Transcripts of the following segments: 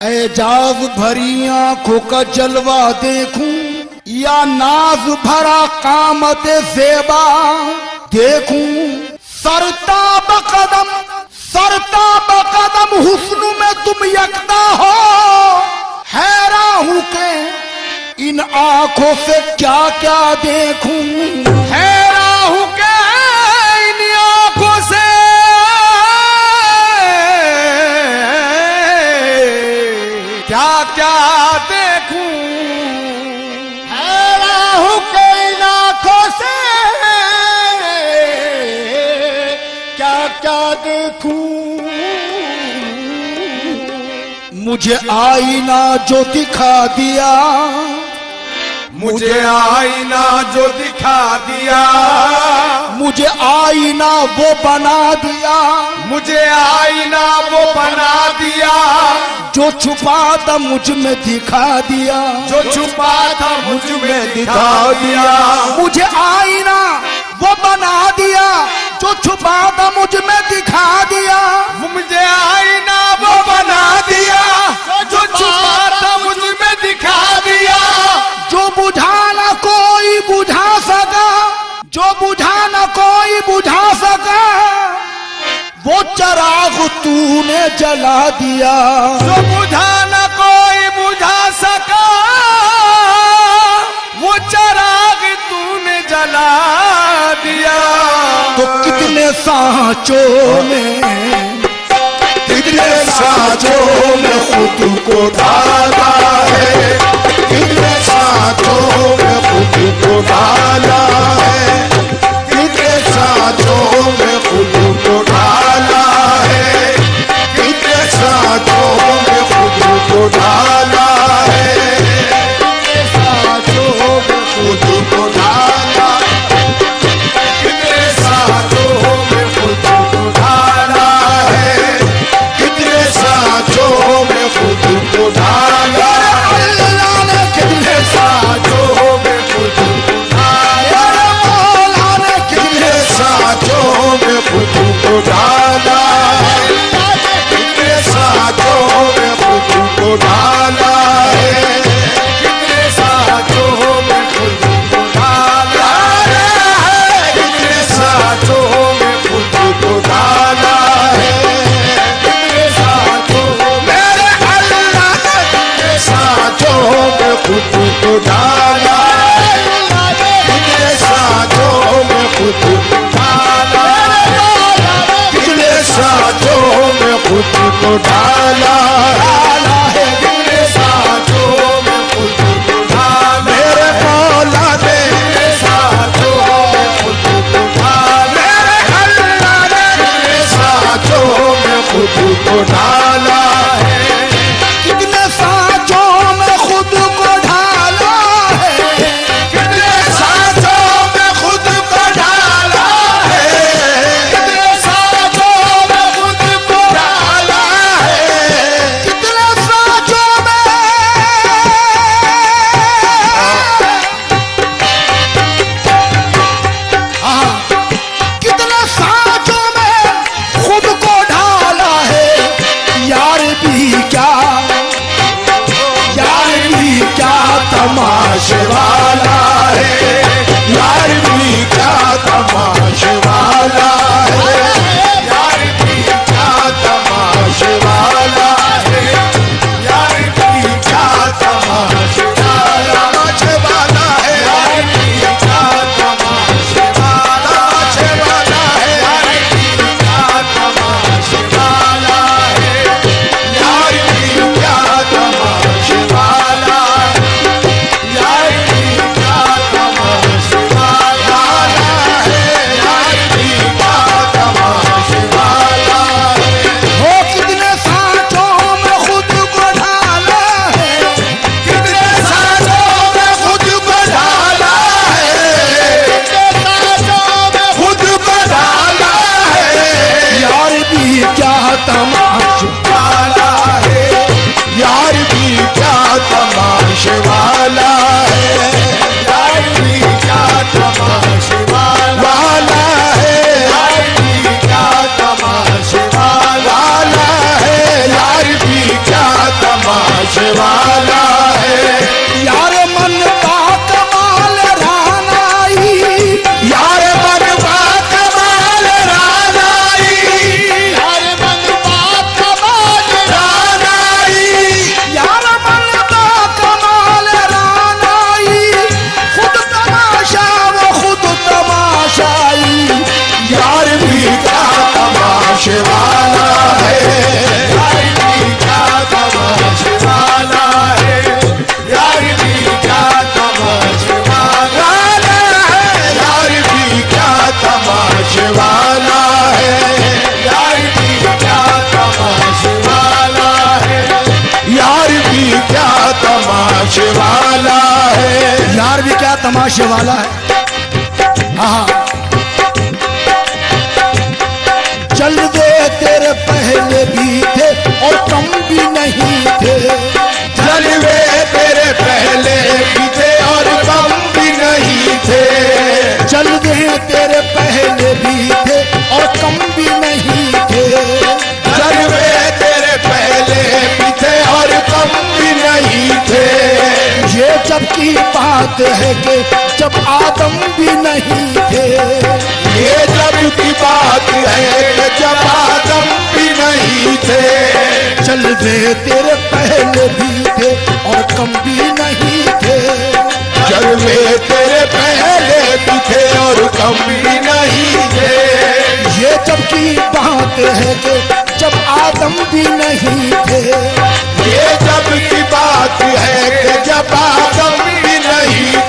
एजाज भरी आँखों का जलवा देखूँ, या नाज भरा कामत सेबा देखूँ। सरता बकदम सरता बकदम हुस्न में तुम यकता हो। हैरा हूँ के इन आँखों से क्या क्या देखूँ। हूँ मुझे आईना जो दिखा दिया। मुझे आईना जो दिखा दिया। मुझे आईना वो बना दिया। मुझे आईना वो बना दिया। जो छुपा था मुझमें दिखा दिया। जो छुपा था मुझमें दिखा दिया। मुझे आईना वो बना दिया। जो छुपा था मुझमें दिखा दिया। मुझे आईना वो बना दिया। जो छुपा था मुझमें दिखा दिया। जो बुझा न कोई बुझा सका। जो बुझा न कोई बुझा सका। वो चराग तूने जला दिया। जो सांचों में कितने साजों में खुद को ढाला है। कितने साजों में खुद को ढाला है। खुद तमाशे वाला है। हा चल दे तेरे पहले भी थे और तुम भी नहीं थे। बात है कि जब आदम भी नहीं थे। ये जब की बात है कि जब आदम भी नहीं थे। चल रहे तेरे पहले भी थे और कम भी नहीं थे। चल रहे तेरे पहले भी थे और कम भी नहीं थे। ये जब की बात है कि जब आदम भी नहीं थे। ये जब की बात है कि जब आदम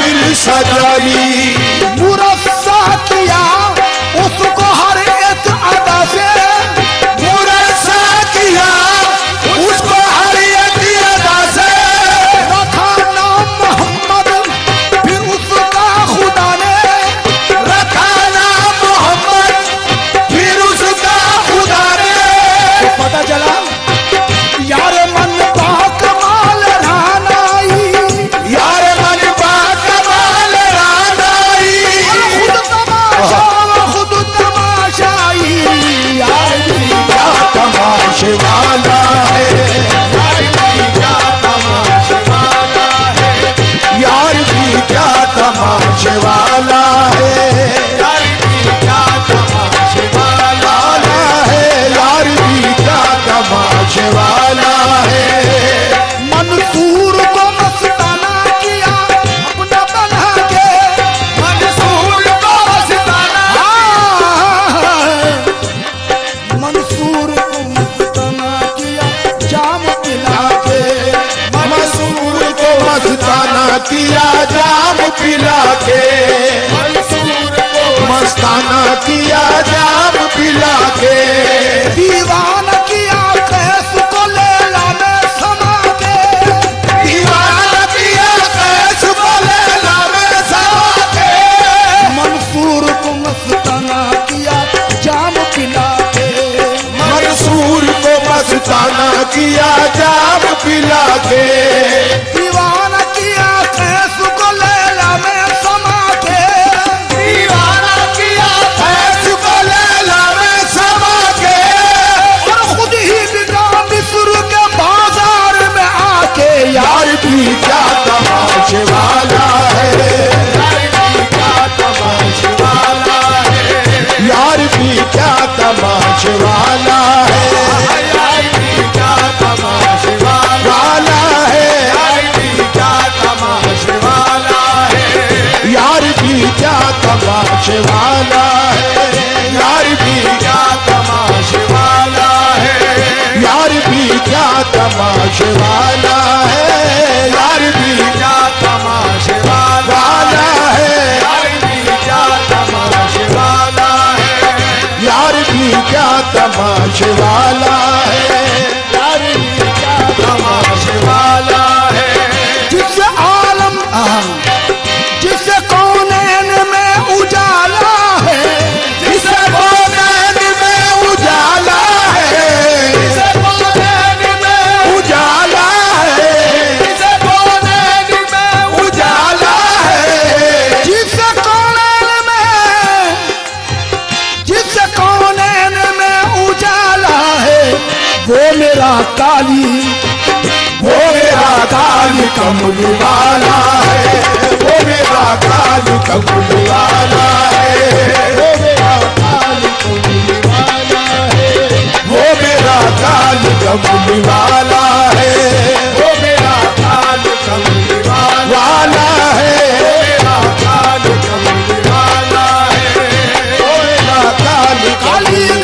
दिल सजाई। मुरस्सा तैयार जिया जाम पिला के Shiva. काली वो मेरा काल कमली वाला है। वो मेरा काल कमली वाला है। वो मेरा काल कमली वाला है। वो मेरा काल कमली वाला है। वो मेरा काल कमली वाला है। वो मेरा काल कमली वाला है। वो मेरा काल काली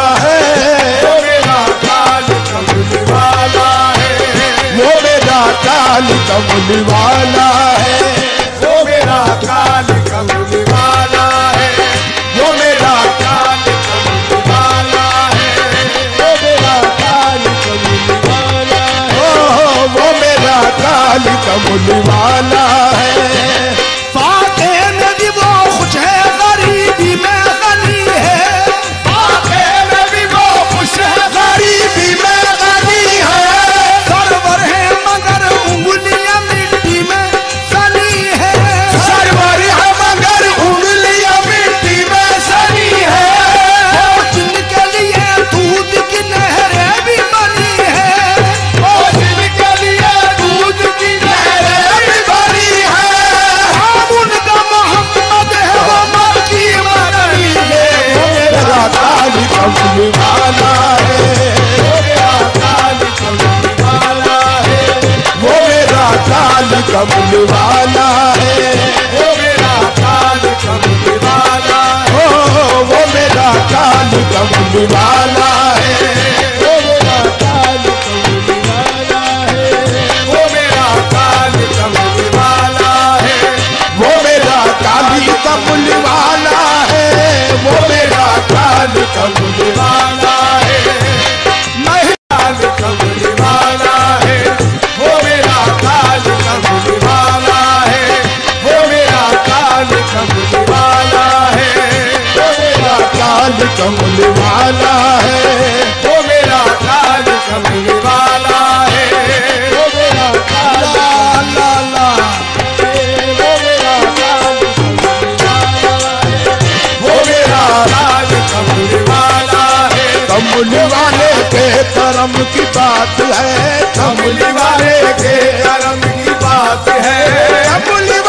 कमली वाला है। वो मेरा काल कमली वाला है। वो मेरा काल कमली वाला है। वो मेरा काल कमली वाला है। वो मेरा काल कमली वाला करम की बात है। कमली वाले के करम की बात है। कमली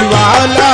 वाला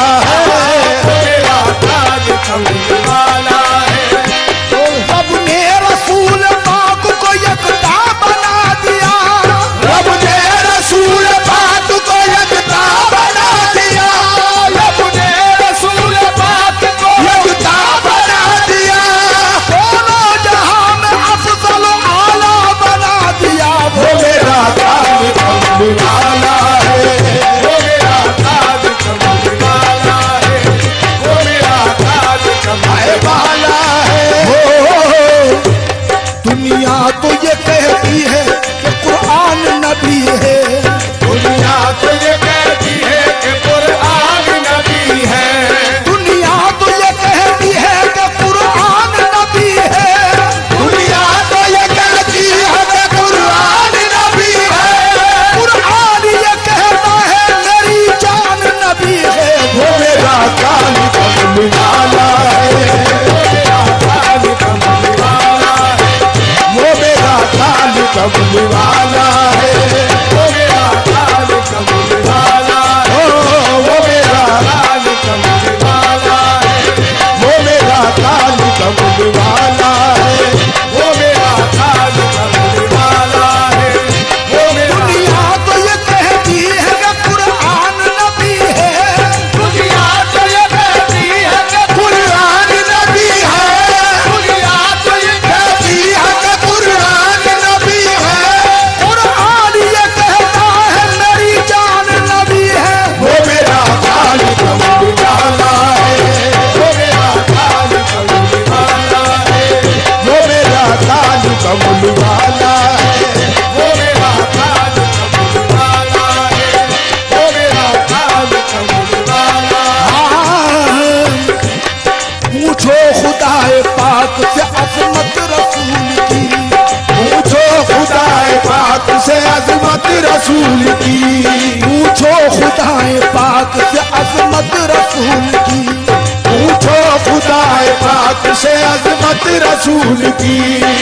रसूल की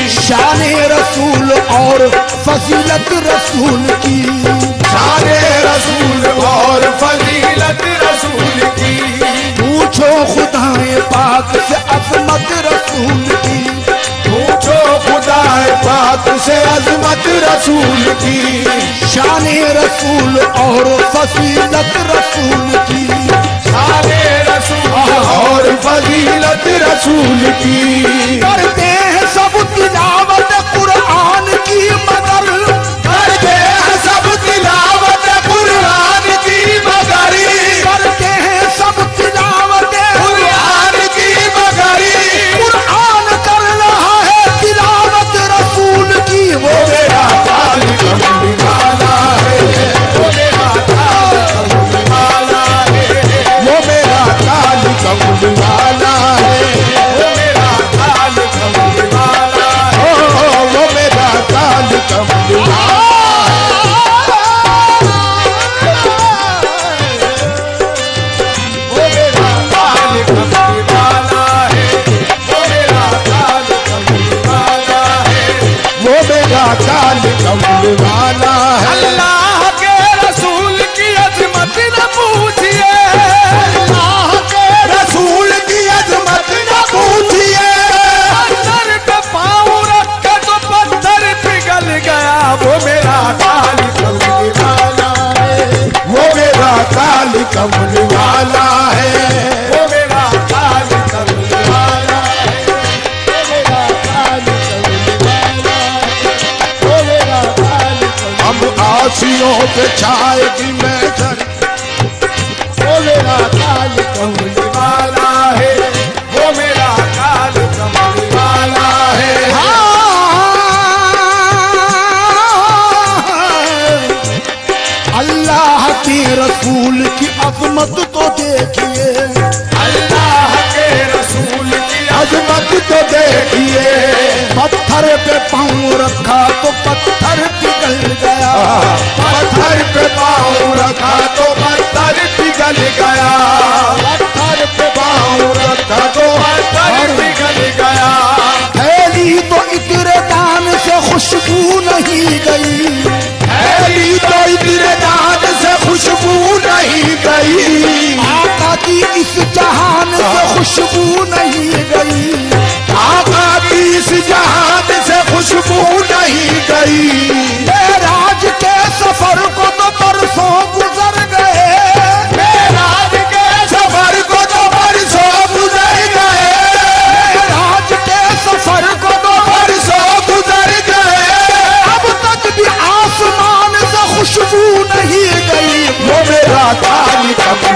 शान रसूल और फजीलत रसूल की। शान रसूल और फजीलत रसूल की। पूछो खुदाए पाक से अजमत रसूल की। पूछो खुदाए पाक से अजमत रसूल की। शान रसूल और फजीलत रसूल की। शान और फजीलत रसूल की। करते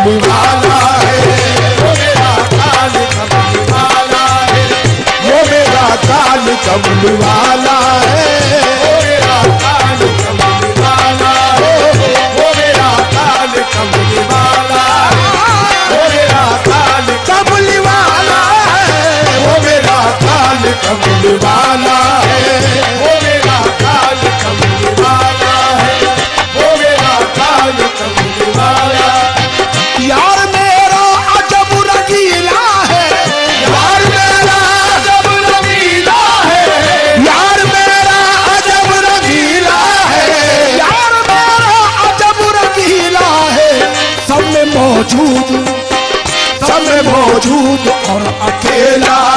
वाला है वो मेरा काल कमली वाला है वो मेरा काल वाला मेला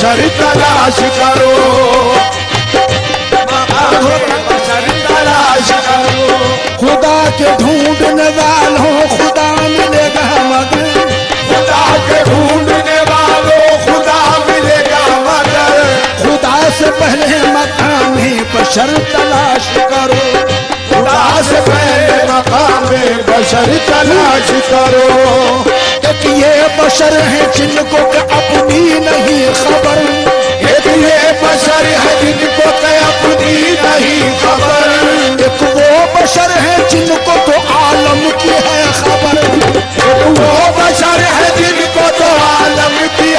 बशर तलाश करो। खुदा के ढूँढने वालों खुदा मिलेगा मगर खुदा के ढूँढने वालों खुदा मिलेगा मगर खुदा से पहले मकामी बशर तलाश करो। खुदा से पहले बशर तलाश करो। एक ये बशर है जिनको अपनी नहीं खबर। एक ये बशर है जिनको अपनी नहीं खबर। एक वो बशर है जिनको तो आलम की है खबर। एक वो बशर है जिनको तो आलम की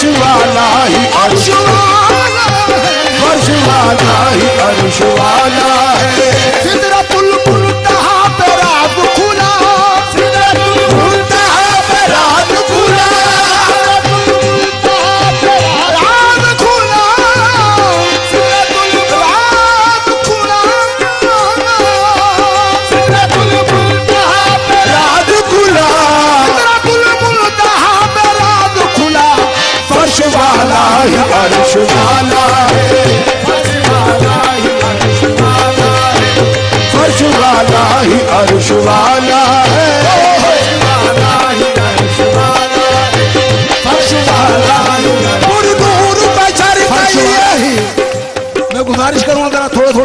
अर्श वाला ही अर्श वाला अर्श वाला ही अर्श वाला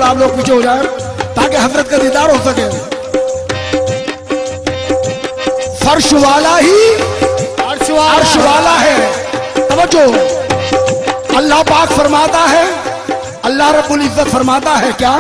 आप लोग पीछे हो जाए ताकि हज़रत का दीदार हो सके। फर्श वाला ही अर्श वाला, अर्श वाला है। तवज्जो अल्लाह पाक फरमाता है अल्लाह रबुल इज़्ज़त फरमाता है क्या?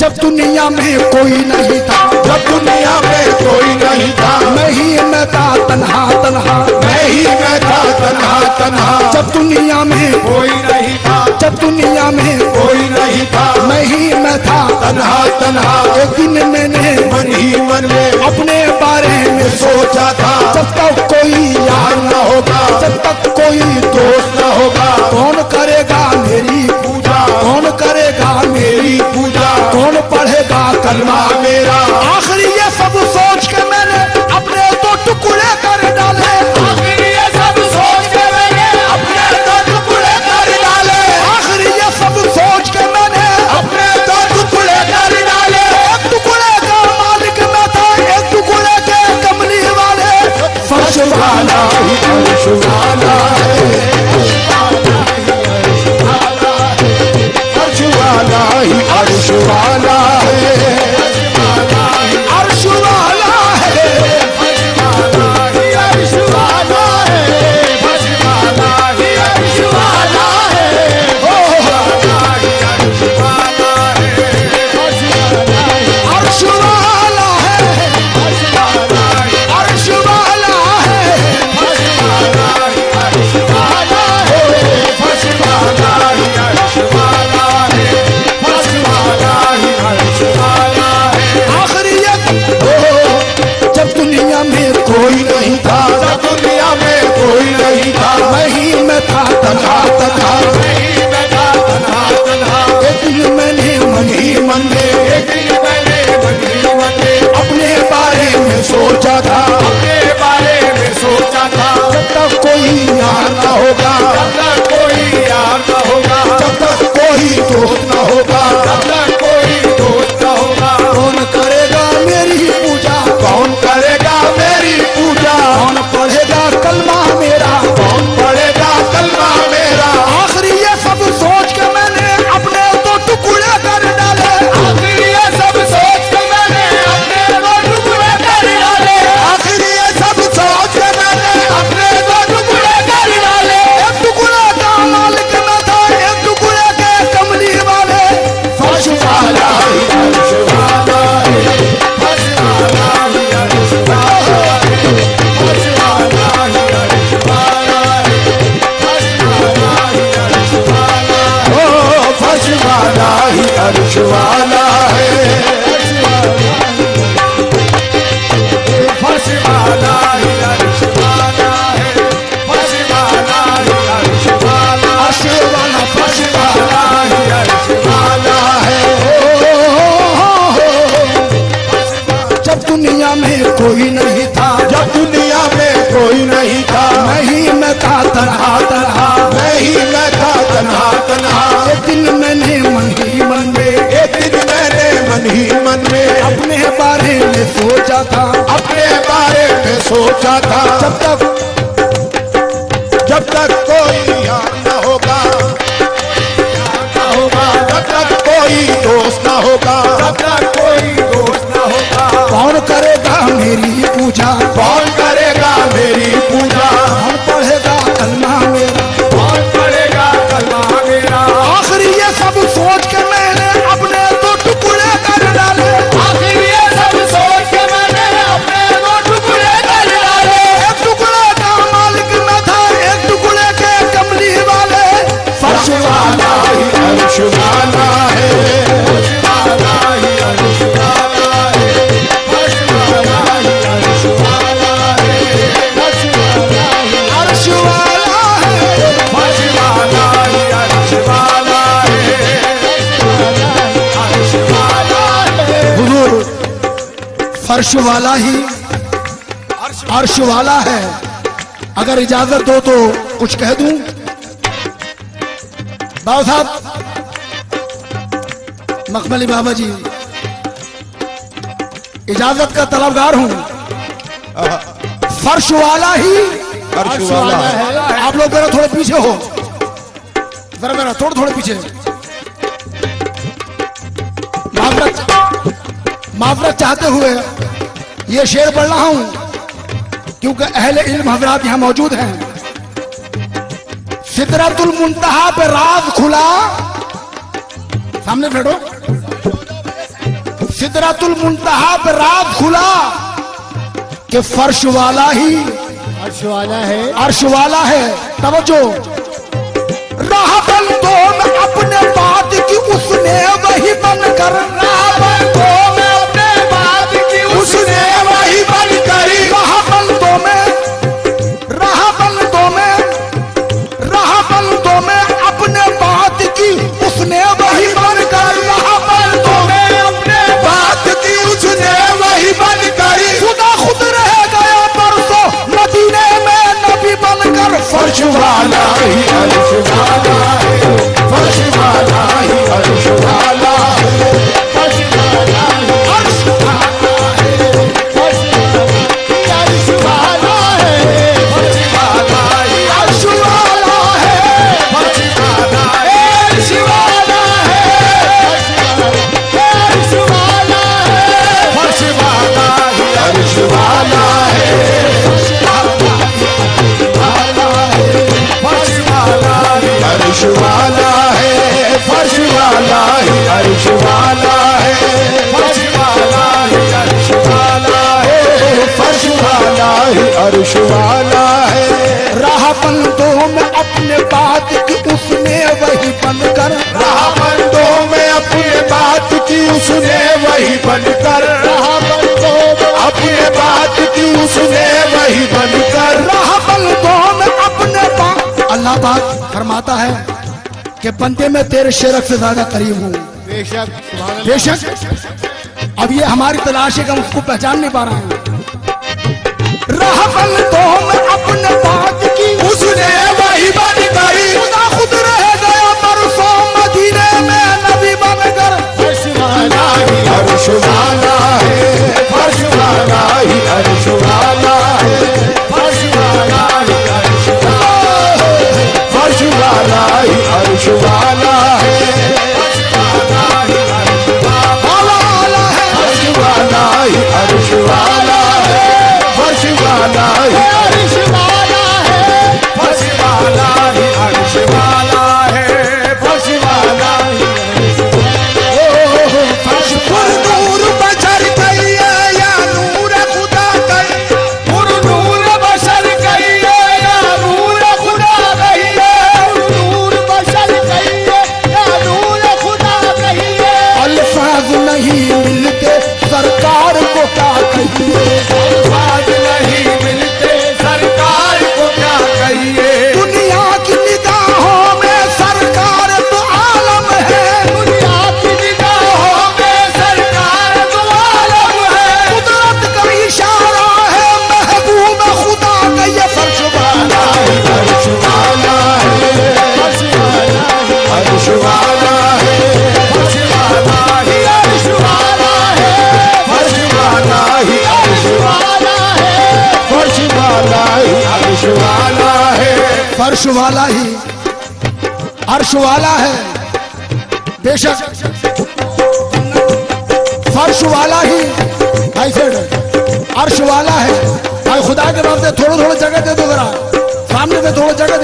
जब दुनिया में कोई नहीं था जब दुनिया में कोई नहीं था मैं ही मैं था तनहा तनहा। मैं ही मैं था तनहा तनहा। जब दुनिया में कोई नहीं था। दुनिया में कोई नहीं था। मैं ही मैं था। तनहा तनहा। एक दिन मैंने मन ही मन में अपने बारे में सोचा था। जब तक कोई यार ना होगा। जब तक कोई यार ना होगा, जब तक कोई दोस्त ना होगा, जब तक कोई दोस्त ना होगा। कौन करेगा मेरी पूजा? कौन अर्श वाला ही अर्श वाला है। अगर इजाज़त दो तो कुछ कह दूँ। बाबा साहब मखमली बाबा जी इजाज़त का तलबगार हूँ। फर्श वाला ही अर्श वाला है। आप लोग जरा थोड़े पीछे हो। जरा मेरा थोड़े थोड़े पीछे। माफरत माफरत चाहते हुए ये शेर पढ़ रहा हूँ क्योंकि अहले इल्म हजरात यहाँ मौजूद हैं। सिदरतुल मुंतहा पे राज खुला। सामने बैठो। सिदरतुल मुंतहा पे राज खुला कि फर्श वाला ही अर्श वाला है। अर्श वाला है। तवज्जो। राह बंदो में अपने बात की उसने वही बनकर राह बंदो बनकर फर्श वाला ही अर्श वाला है फर्श अर्श वाला है। फर्श वाला ही अर्श वाला है। फर्श वाला ही अर्श वाला है। राह बंदों में अपने बात की उसने वही बनकर। राह बंदों में अपने बात की उसने वही बनकर। राह बंदों में अपने बात की उसने वही बनकर। राह बंदों में अपने बात अल्लाह पाक फरमाता है कि बंदे में तेरे शेरक से ज़्यादा करीब हूँ। बेशक बेशक। अब ये हमारी तलाश है कि हम उसको पहचान नहीं पा रहे हैं। राह बंदों में अपने बात की। उसने वही बनकर खुदा खुद रह गया परसों मदीने में नबी बनकर फर्श वाला ही अर्श वाला है। फर्श वाला ही अर्श वाला है। फर्श वाला ही अर्श वाला है। फर्श वाला ही अर्श वाला है। ही अर्श वाला है फर्श वाला ही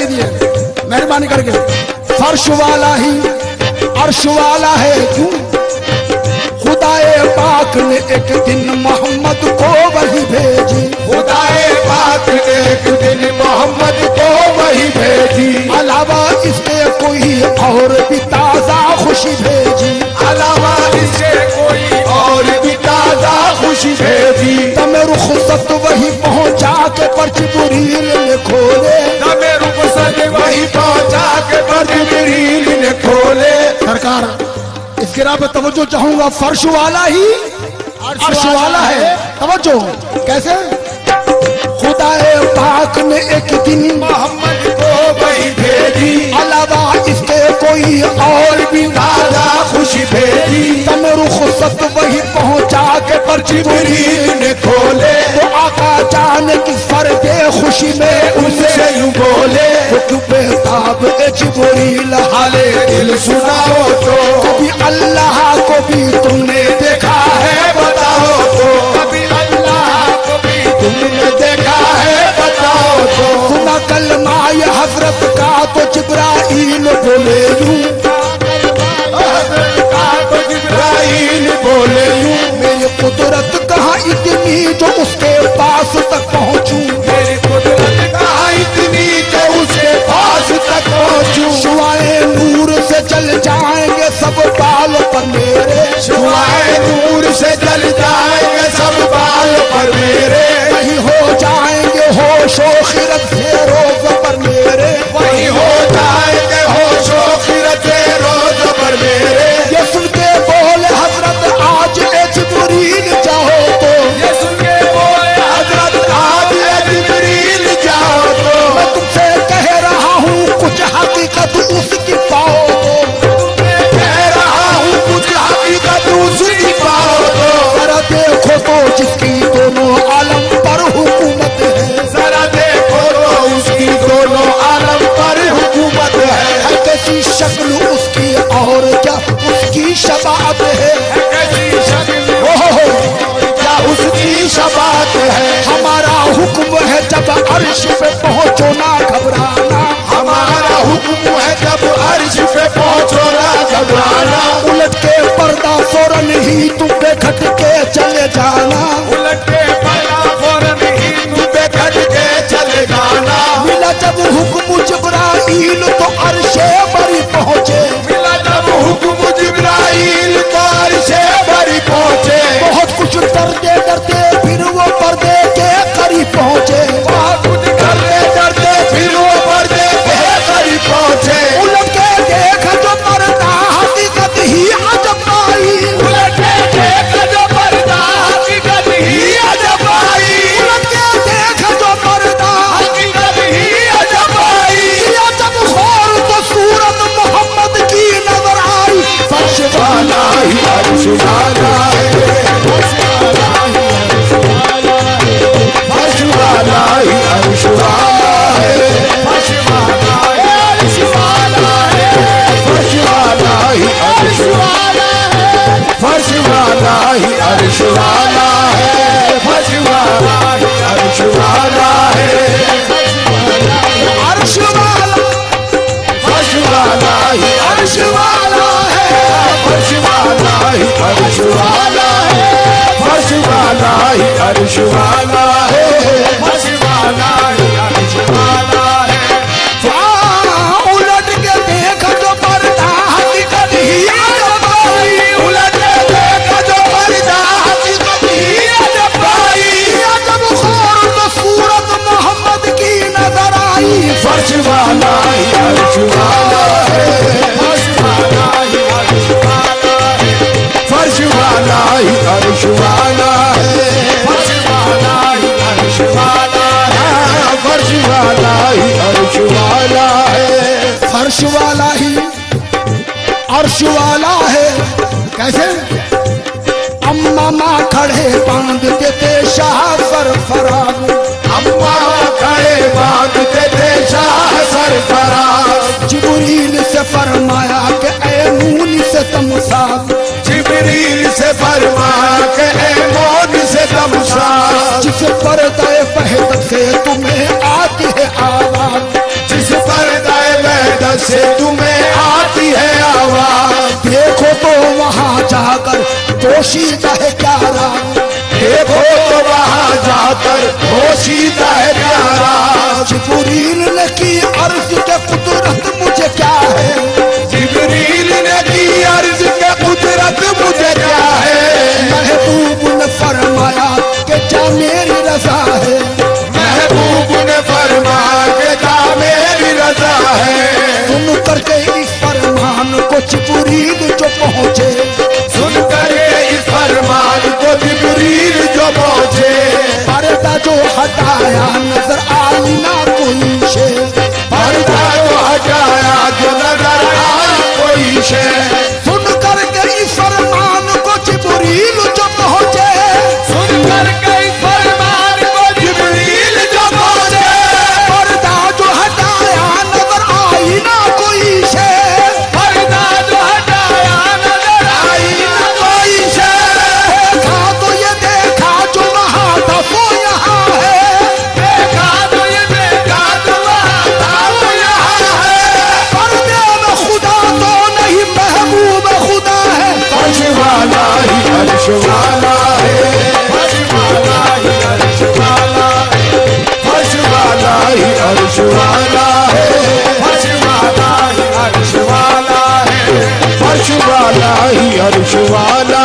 दे दिए। मेहरबानी करके। फर्श वाला ही अर्श वाला है क्यों खुदाए पाक ने एक दिन मोहम्मद को वही भेजी। खुदाए पाक ने एक दिन मोहम्मद को वही भेजी। अलावा इसके कोई और भी ताज़ा खुशी भेजी। अलावा इससे कोई और भी ताज़ा खुशी भेजी। तमे रुखसत वही सरकार इस गिरा पे तवज्जो चाहूँगा फर्श वाला ही अर्श वाला है। तवज्जो, कैसे? खुदाए पाक ने एक दिन मोहम्मद को वही भेजी। अलावा इसके कोई और भी ताज़ा खुशी भेजी। तमे रुखसत वही पहुँचा के पर्च बुरील जिबरील ने जाने के खुशी में उसे यूँ बोले बेताब जबरी लहाले। दिल सुनाओ तो कभी अल्लाह को भी तुमने देखा है, बताओ तो। कभी अल्लाह को भी तुमने देखा है, बताओ तो। सुना कलमा ये हज़रत का तो जिब्राइल बोले यूँ। बोले कुदरत कहा इतनी जो उसके पास तक पहुँचू? शक्ल उसकी और क्या उसकी शबात है? क्या उसकी शबात है? हमारा हुक्म है जब अर्श पे पहुंचो ना घबराना। हमारा हुक्म है जब अर्श पे पहुंचो ना घबराना। उलट के पर्दा फ़ौरन ही तुम बेखट के चले जाना। उलट के पड़ा जब हुक्म जबराइल तो अरशे बरी पहुँचे। मिला जब हुक्म जिब्राइल तो अरशे बरी पहुँचे। बहुत कुछ डरते डरते फिर वो पर्दे के करीब पहुँचे। बहुत कुछ करते करते फिर वो पर्दे के करीब पहुँचे। ही अर्श अर्श वाला है उलट के देख जो पर्दा सूरत मोहम्मद की नज़र फर्श वाला फर्श वाला अर्श वाला है फर्श वाला ही अर्श वाला है। फर्श वाला ही अर्श वाला है। कैसे? अम्मा माँ खड़े बाँध देते शाह सर फराग अम्मा खड़े बांधते थे शाह सरफराज। जिबरील से फरमाया कि ए नून से तमसाग जिबरील से फरमाया के मौत से तमसाज जिस पर्दे पहद से तुम्हें आती है आवाज़। जिस पर्दे वहदत से तुम्हें आती है आवाज़। देखो तो वहाँ जाकर पोशीदा है क्या राग देखो तो वहाँ जाकर होशीदा है प्यारा। जिबरील ने की अर्ज़ के फरमान को जिबरील जो पहुँचे। सुन करे इस फरमान को जिबरील जो पहुँचे। पर्दा जो हटाया नज़र आई ना कोई शे। पर्दा जो हटाया जो नज़र आई कोई शय है फर्श अर्श